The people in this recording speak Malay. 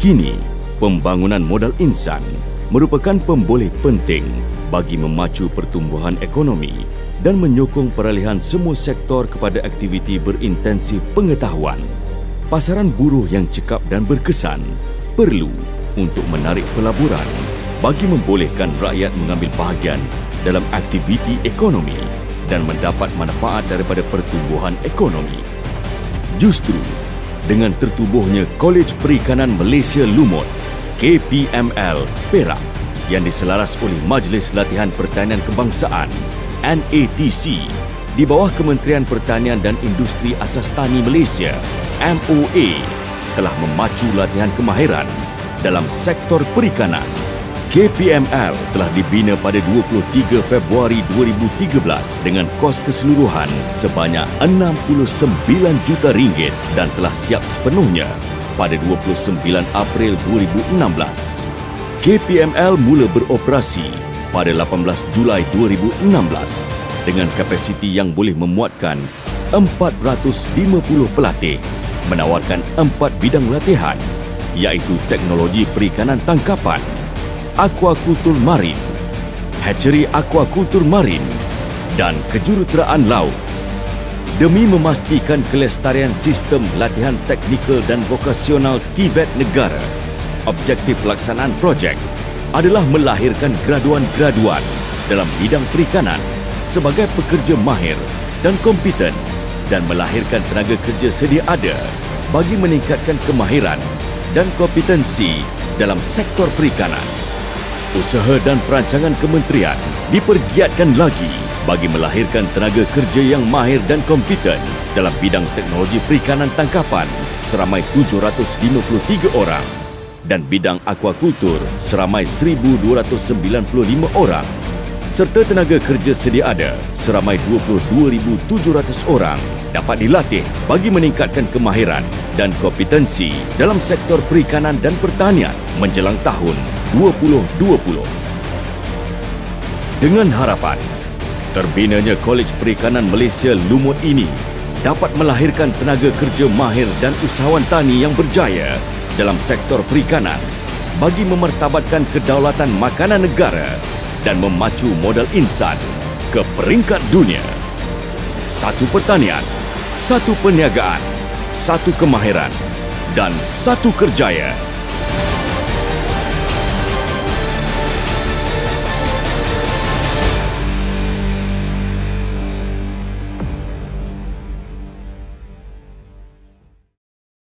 Kini, pembangunan modal insan merupakan pemboleh penting bagi memacu pertumbuhan ekonomi dan menyokong peralihan semua sektor kepada aktiviti berintensif pengetahuan. Pasaran buruh yang cekap dan berkesan perlu untuk menarik pelaburan bagi membolehkan rakyat mengambil bahagian dalam aktiviti ekonomi dan mendapat manfaat daripada pertumbuhan ekonomi. Justru dengan tertubuhnya Kolej Perikanan Malaysia Lumut KPML Perak yang diselaras oleh Majlis Latihan Pertanian Kebangsaan NATC di bawah Kementerian Pertanian dan Industri Asas Tani Malaysia MOA telah memacu latihan kemahiran dalam sektor perikanan. KPML telah dibina pada 23 Februari 2013 dengan kos keseluruhan sebanyak 69 juta ringgit dan telah siap sepenuhnya pada 29 April 2016. KPML mula beroperasi pada 18 Julai 2016 dengan kapasiti yang boleh memuatkan 450 pelatih menawarkan empat bidang latihan iaitu teknologi perikanan tangkapan, akuakultur marin, hatchery akuakultur marin dan kejuruteraan laut. Demi memastikan kelestarian sistem latihan teknikal dan vokasional TVET negara, objektif pelaksanaan projek adalah melahirkan graduan-graduan dalam bidang perikanan sebagai pekerja mahir dan kompeten dan melahirkan tenaga kerja sedia ada bagi meningkatkan kemahiran dan kompetensi dalam sektor perikanan usaha dan perancangan kementerian dipergiatkan lagi bagi melahirkan tenaga kerja yang mahir dan kompeten dalam bidang teknologi perikanan tangkapan seramai 753 orang dan bidang akuakultur seramai 1295 orang serta tenaga kerja sedia ada seramai 22,700 orang dapat dilatih bagi meningkatkan kemahiran dan kompetensi dalam sektor perikanan dan pertanian menjelang tahun 2020. Dengan harapan, terbinanya Kolej Perikanan Malaysia Lumut ini dapat melahirkan tenaga kerja mahir dan usahawan tani yang berjaya dalam sektor perikanan bagi memertabatkan kedaulatan makanan negara dan memacu modal insan ke peringkat dunia. Satu pertanian, satu perniagaan, satu kemahiran dan satu kerjaya